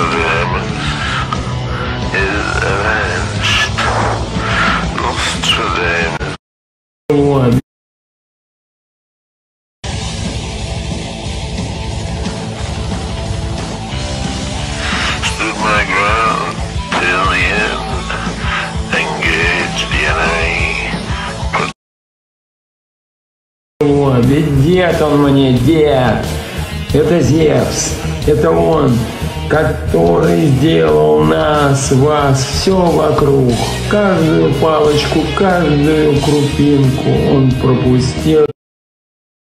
Problem ist erwähnt. Noch zu dem. Oh, ведь дед он мне, дед. Это Зевс, это он который сделал нас, вас, все вокруг. Каждую палочку, каждую крупинку он пропустил.